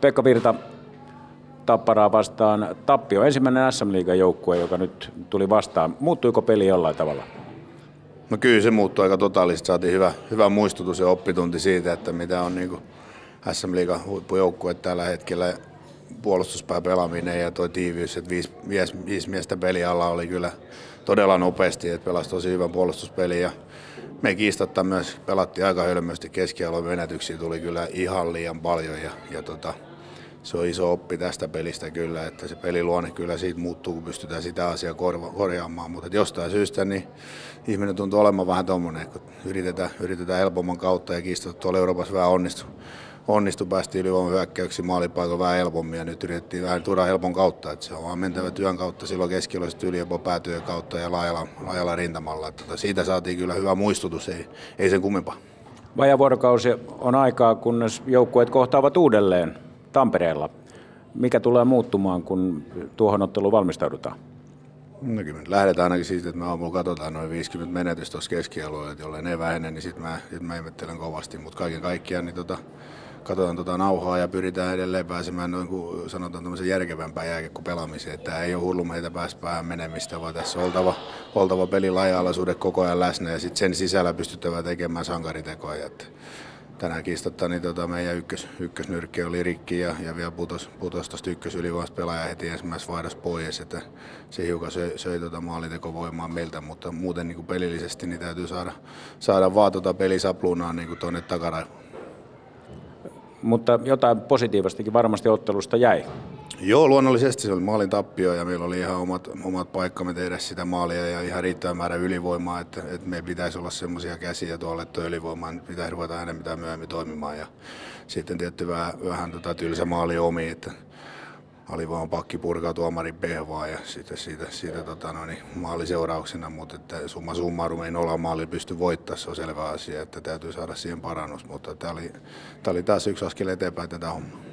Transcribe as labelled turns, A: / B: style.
A: Pekka Virta, Tapparaa vastaan tappio. Ensimmäinen SM Liigan joukkue, joka nyt tuli vastaan. Muuttuiko peli jollain tavalla?
B: No kyllä se muuttui aika totaalisesti. Saatiin hyvä, hyvä muistutus ja oppitunti siitä, että mitä on niin SM Liigan huippujoukkue tällä hetkellä puolustuspää pelaaminen ja tuo tiiviys, että viisi, viisi, viisi miestä peli alla oli kyllä todella nopeasti, että pelasi tosi hyvän puolustuspeli ja me kiistatta myös pelattiin aika hölmösti keskialueen menetyksiä tuli kyllä ihan liian paljon ja, ja tota, se on iso oppi tästä pelistä kyllä, että se peliluonne kyllä siitä muuttuu, kun pystytään sitä asiaa korjaamaan, mutta jostain syystä niin ihminen tuntuu olemaan vähän tuommoinen, kun yritetään, yritetään helpomman kautta ja kiistatta tuolla Euroopassa vähän onnistu, onnistu päästiin ylivoiman hyökkäyksiin maalipaikoilla vähän helpommin ja nyt yritettiin vähän tuoda helpon kautta, että se on vaan mentävä työn kautta silloin keskioloiset yli jopa päätyön kautta ja laajalla, laajalla rintamalla. Että tota, siitä saatiin kyllä hyvä muistutus, ei, ei sen kummempaa.
A: Vajavuorokausi on aikaa, kunnes joukkueet kohtaavat uudelleen Tampereella. Mikä tulee muuttumaan, kun tuohon otteluun valmistaudutaan?
B: No kyllä lähdetään ainakin siitä, että me aamulla katsotaan noin 50 menetystä tuossa keskialueella, että jollei ne vähene, niin sitten mä, sit mä ihmettelen kovasti, mutta kaiken kaikkiaan niin tota, katsotaan tota nauhaa ja pyritään edelleen pääsemään noin kuin sanotaan tämmöisen järkevämpään jääkiekko pelaamiseen. Että ei ole hullu meitä päästä päähän menemistä, vaan tässä on oltava, oltava pelin laaja koko ajan läsnä ja sitten sen sisällä pystyttävä tekemään sankaritekoja. Että tänään kiistatta niin tota, meidän ykkös, ykkösnyrkki oli rikki ja, ja vielä putos, putos tuosta ykkösylivoimasta pelaaja heti ensimmäisessä vaihdossa pois, että se hiukan söi, söi tota maalintekovoimaa meiltä, mutta muuten niin kuin pelillisesti niin täytyy saada, saada vaan tota pelisapluunaan niin tuonne takaraivoon
A: mutta jotain positiivastakin varmasti ottelusta jäi.
B: Joo, luonnollisesti se oli maalin tappio ja meillä oli ihan omat, omat paikkamme tehdä sitä maalia ja ihan riittävä määrä ylivoimaa, että, että meillä pitäisi olla semmoisia käsiä tuolle, että ylivoimaa niin pitäisi ruveta enemmän myöhemmin toimimaan ja sitten tietty vähän, vähän tota tylsä maali omi, että alivoiman pakki purkaa tuomarin pehvaa ja sitten siitä, siitä tota, no niin, maaliseurauksena, mutta että summa summarum ei olla maali pysty voittamaan, se on selvä asia, että täytyy saada siihen parannus, mutta tämä oli, oli taas yksi askel eteenpäin tätä hommaa.